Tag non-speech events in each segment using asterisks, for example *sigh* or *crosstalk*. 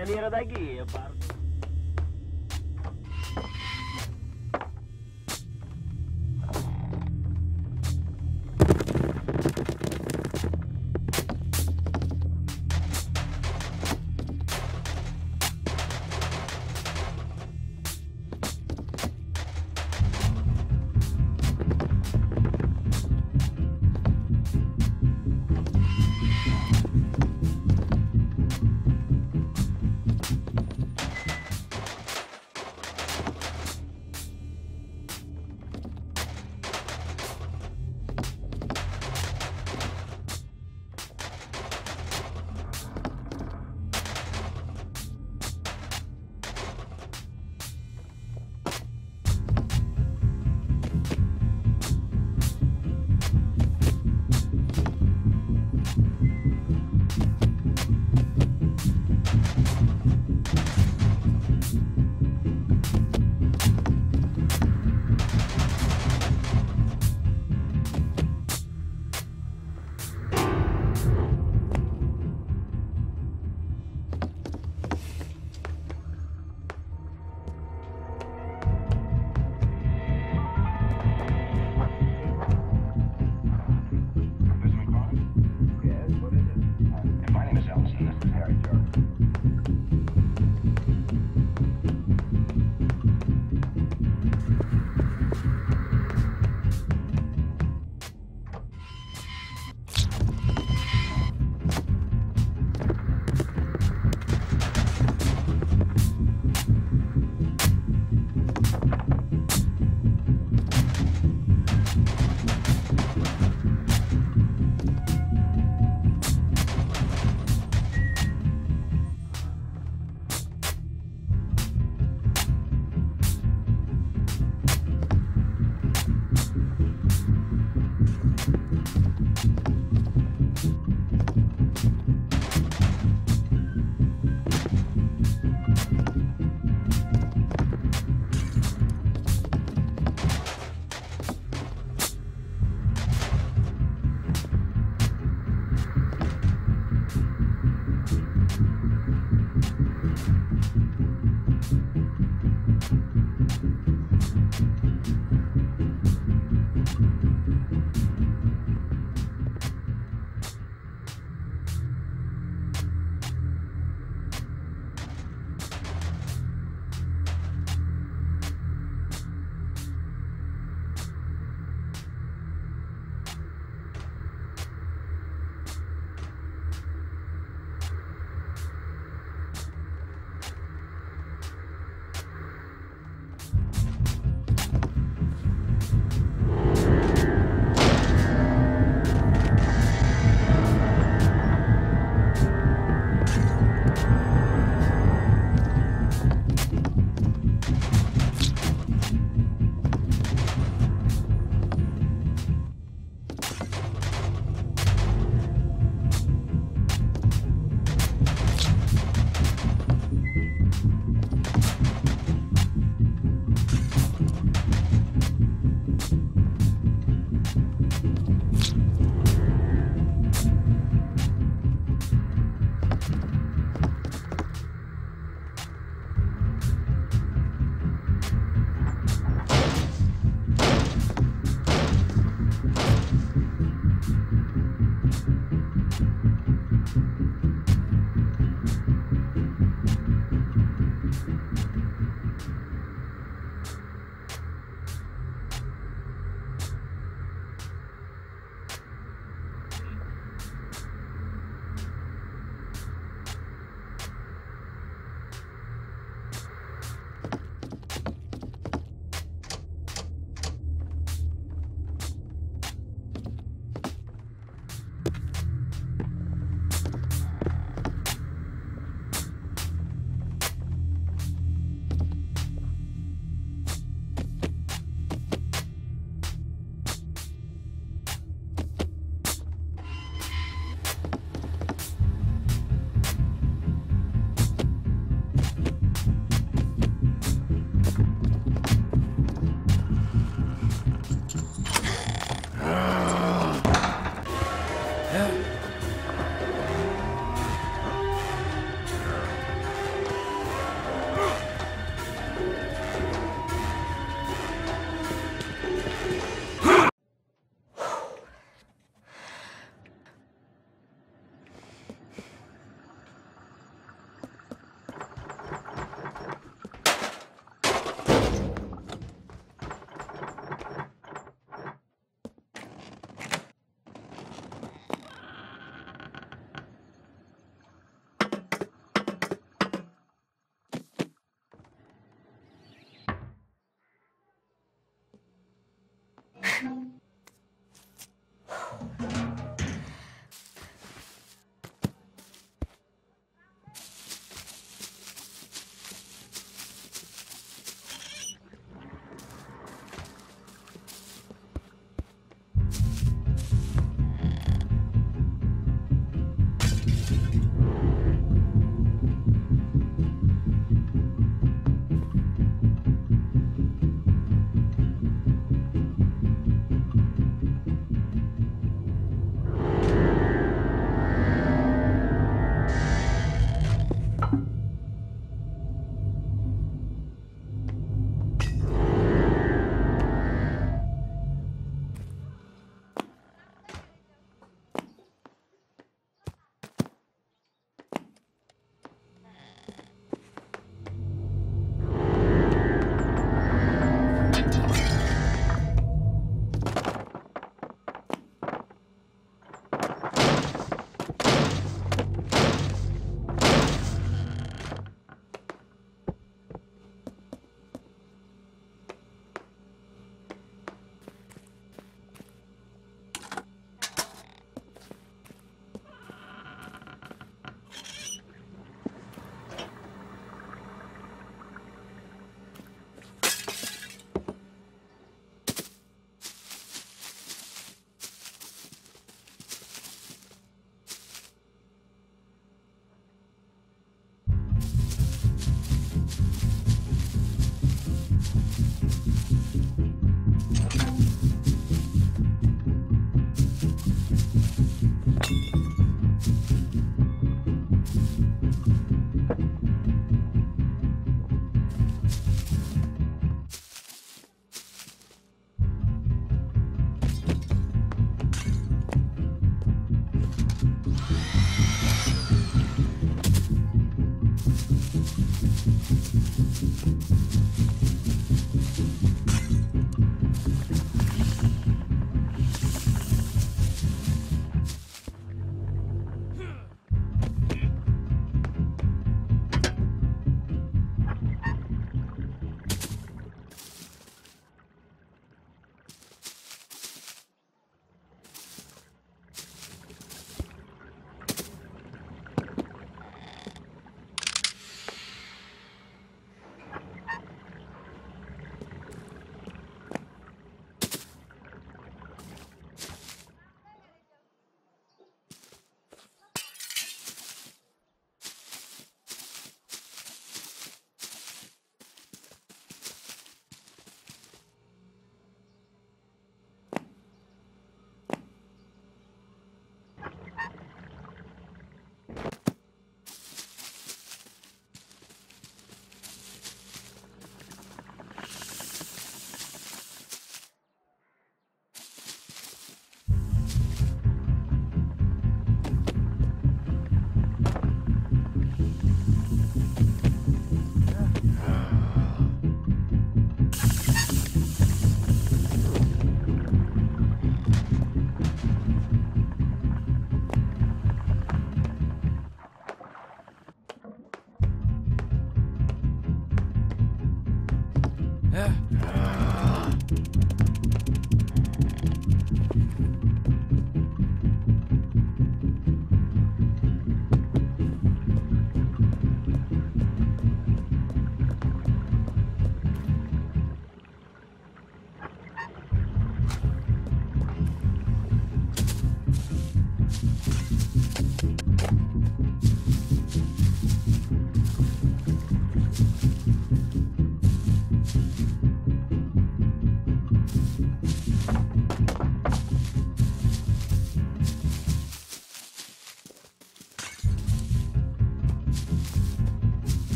Hey, Yanira daqui, par. Mr.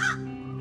Ah! *laughs*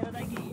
Meron lagi.